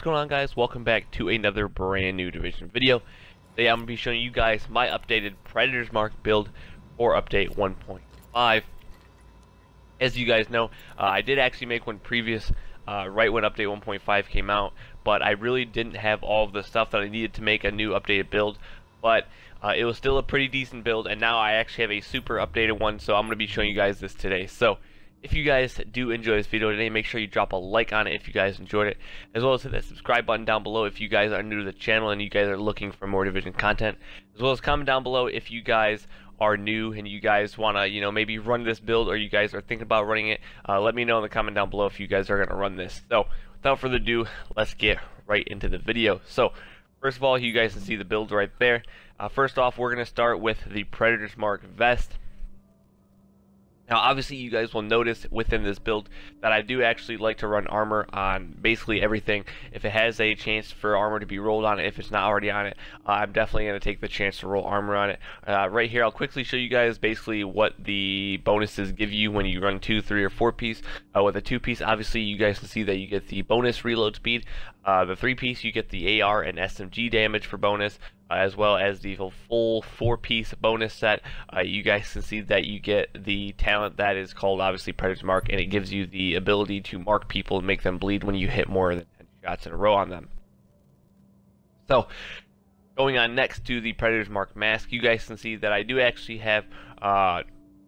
going on guys? Welcome back to another brand new Division video. Today I'm going to be showing you guys my updated Predator's Mark build for update 1.5. As you guys know, uh, I did actually make one previous uh, right when update 1.5 came out, but I really didn't have all of the stuff that I needed to make a new updated build. But uh, it was still a pretty decent build, and now I actually have a super updated one, so I'm going to be showing you guys this today. So if you guys do enjoy this video today, make sure you drop a like on it if you guys enjoyed it, as well as hit that subscribe button down below if you guys are new to the channel and you guys are looking for more Division content, as well as comment down below if you guys are new and you guys want to, you know, maybe run this build or you guys are thinking about running it. Uh, let me know in the comment down below if you guys are going to run this. So, without further ado, let's get right into the video. So, first of all, you guys can see the build right there. Uh, first off, we're going to start with the Predator's Mark vest. Now, obviously, you guys will notice within this build that I do actually like to run armor on basically everything. If it has a chance for armor to be rolled on it, if it's not already on it, uh, I'm definitely going to take the chance to roll armor on it. Uh, right here, I'll quickly show you guys basically what the bonuses give you when you run 2, 3, or 4 piece. Uh, with a 2 piece, obviously, you guys can see that you get the bonus reload speed. Uh, the 3 piece, you get the AR and SMG damage for bonus. Uh, as well as the full four-piece bonus set. Uh, you guys can see that you get the talent that is called obviously Predator's Mark, and it gives you the ability to mark people and make them bleed when you hit more than 10 shots in a row on them. So, going on next to the Predator's Mark mask, you guys can see that I do actually have, uh,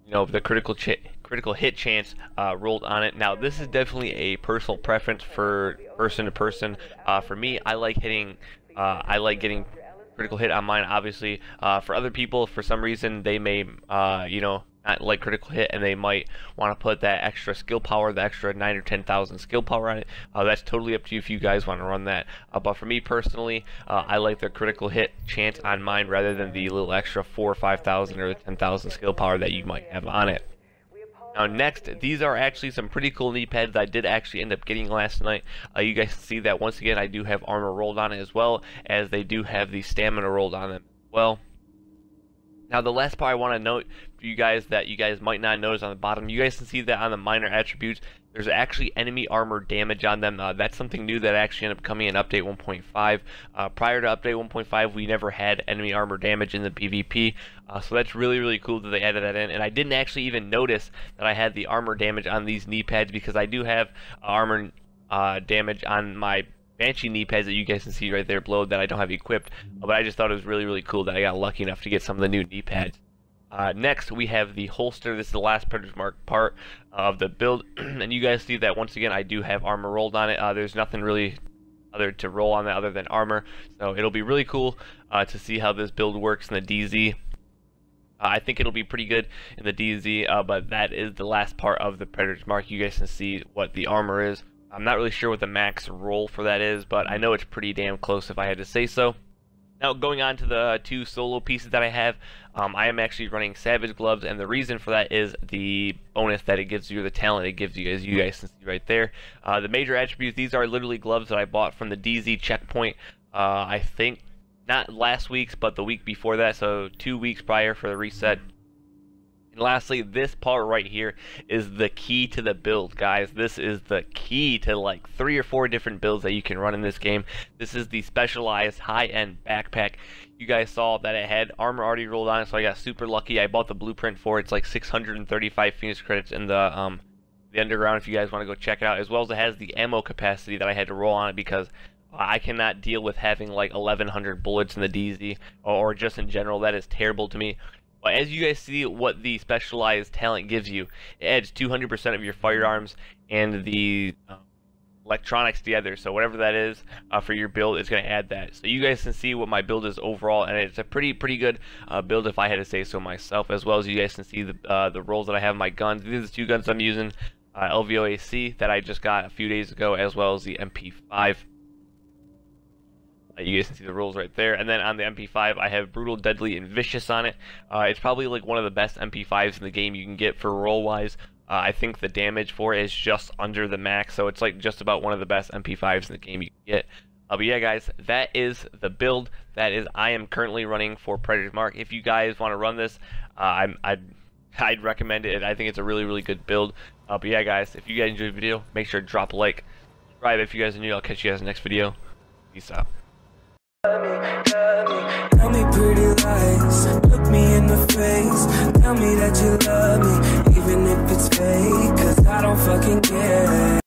you know, the critical critical hit chance uh, rolled on it. Now, this is definitely a personal preference for person to person. Uh, for me, I like hitting, uh, I like getting critical hit on mine, obviously. Uh, for other people, for some reason, they may, uh, you know, not like critical hit and they might want to put that extra skill power, the extra 9 or 10,000 skill power on it. Uh, that's totally up to you if you guys want to run that. Uh, but for me personally, I like the critical hit chance on mine rather than the little extra 4 or 5,000 or 10,000 skill power that you might have on it. Now next, these are actually some pretty cool knee pads I did actually end up getting last night. Uh, you guys see that once again I do have armor rolled on it as well as they do have the stamina rolled on them well. Now the last part I want to note for you guys that you guys might not notice on the bottom, you guys can see that on the minor attributes, there's actually enemy armor damage on them. Uh, that's something new that actually ended up coming in update 1.5. Uh, prior to update 1.5, we never had enemy armor damage in the PvP, uh, so that's really, really cool that they added that in. And I didn't actually even notice that I had the armor damage on these knee pads because I do have armor uh, damage on my Banshee knee pads that you guys can see right there below that I don't have equipped. But I just thought it was really, really cool that I got lucky enough to get some of the new knee pads. Uh, next, we have the holster. This is the last Predator's Mark part of the build. and you guys see that, once again, I do have armor rolled on it. Uh, there's nothing really other to roll on that other than armor. So it'll be really cool uh, to see how this build works in the DZ. Uh, I think it'll be pretty good in the DZ, uh, but that is the last part of the Predator's Mark. You guys can see what the armor is. I'm not really sure what the max roll for that is, but I know it's pretty damn close if I had to say so. Now, going on to the two solo pieces that I have, um, I am actually running Savage Gloves, and the reason for that is the bonus that it gives you, the talent it gives you, as you guys can see right there. Uh, the major attributes, these are literally gloves that I bought from the DZ checkpoint, uh, I think, not last week's, but the week before that, so two weeks prior for the reset. And lastly, this part right here is the key to the build, guys. This is the key to like three or four different builds that you can run in this game. This is the specialized high-end backpack. You guys saw that it had armor already rolled on it, so I got super lucky. I bought the blueprint for it. It's like 635 Phoenix credits in the um, the underground if you guys want to go check it out, as well as it has the ammo capacity that I had to roll on it because I cannot deal with having like 1100 bullets in the DZ or just in general. That is terrible to me. As you guys see what the specialized talent gives you, it adds 200% of your firearms and the uh, electronics together. So whatever that is uh, for your build, it's going to add that. So you guys can see what my build is overall, and it's a pretty pretty good uh, build if I had to say so myself. As well as you guys can see the uh, the rolls that I have my guns. These are the two guns I'm using. Uh, LVOAC that I just got a few days ago, as well as the MP5. You guys can see the rules right there. And then on the MP5, I have Brutal, Deadly, and Vicious on it. Uh, it's probably like one of the best MP5s in the game you can get for roll-wise. Uh, I think the damage for it is just under the max, so it's like just about one of the best MP5s in the game you can get. Uh, but yeah, guys, that is the build that is I am currently running for Predator's Mark. If you guys want to run this, uh, I'm, I'd, I'd recommend it. I think it's a really, really good build. Uh, but yeah, guys, if you guys enjoyed the video, make sure to drop a like, subscribe if you guys are new. I'll catch you guys in the next video. Peace out. Tell me pretty lies, look me in the face. Tell me that you love me, even if it's fake. Cause I don't fucking care.